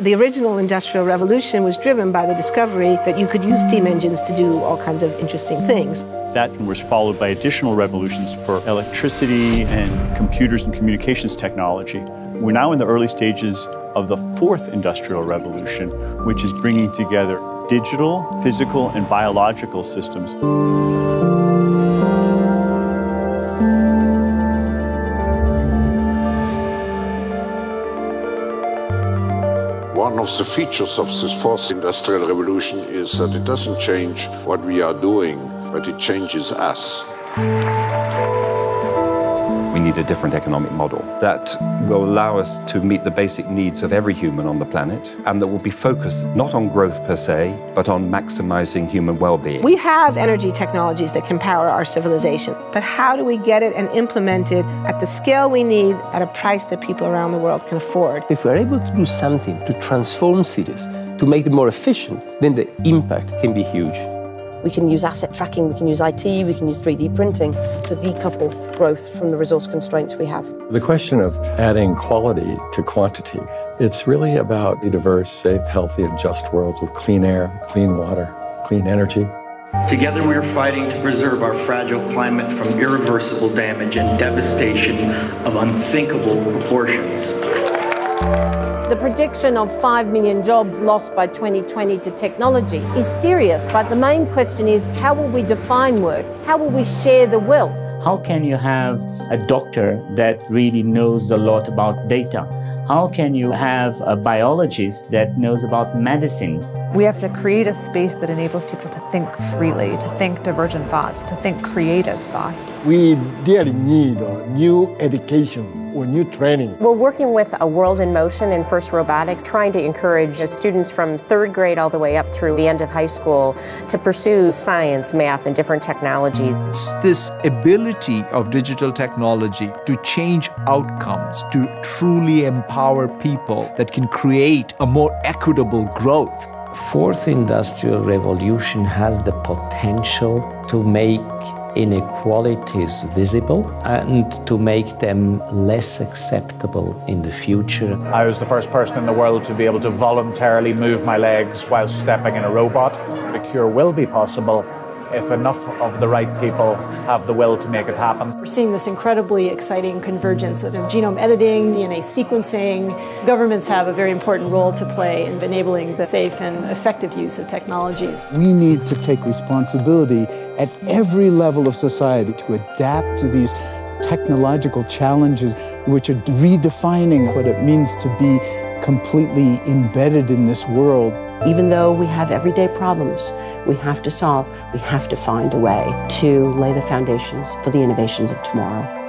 The original Industrial Revolution was driven by the discovery that you could use steam engines to do all kinds of interesting things. That was followed by additional revolutions for electricity and computers and communications technology. We're now in the early stages of the fourth industrial revolution, which is bringing together digital, physical, and biological systems. One of the features of this fourth industrial revolution is that it doesn't change what we are doing, but it changes us. We need a different economic model that will allow us to meet the basic needs of every human on the planet and that will be focused not on growth per se, but on maximizing human well being. We have energy technologies that can power our civilization, but how do we get it and implement it at the scale we need at a price that people around the world can afford? If we're able to do something to transform cities, to make them more efficient, then the impact can be huge. We can use asset tracking, we can use IT, we can use 3D printing to decouple growth from the resource constraints we have. The question of adding quality to quantity, it's really about a diverse, safe, healthy, and just world with clean air, clean water, clean energy. Together we are fighting to preserve our fragile climate from irreversible damage and devastation of unthinkable proportions. The prediction of 5 million jobs lost by 2020 to technology is serious, but the main question is how will we define work? How will we share the wealth? How can you have a doctor that really knows a lot about data? How can you have a biologist that knows about medicine? We have to create a space that enables people to think freely, to think divergent thoughts, to think creative thoughts. We really need a new education or new training. We're working with a World in Motion in FIRST Robotics, trying to encourage students from third grade all the way up through the end of high school to pursue science, math, and different technologies. It's this ability of digital technology to change outcomes, to truly empower people that can create a more equitable growth fourth industrial revolution has the potential to make inequalities visible and to make them less acceptable in the future. I was the first person in the world to be able to voluntarily move my legs while stepping in a robot. The cure will be possible if enough of the right people have the will to make it happen. We're seeing this incredibly exciting convergence of genome editing, DNA sequencing. Governments have a very important role to play in enabling the safe and effective use of technologies. We need to take responsibility at every level of society to adapt to these technological challenges which are redefining what it means to be completely embedded in this world. Even though we have everyday problems we have to solve, we have to find a way to lay the foundations for the innovations of tomorrow.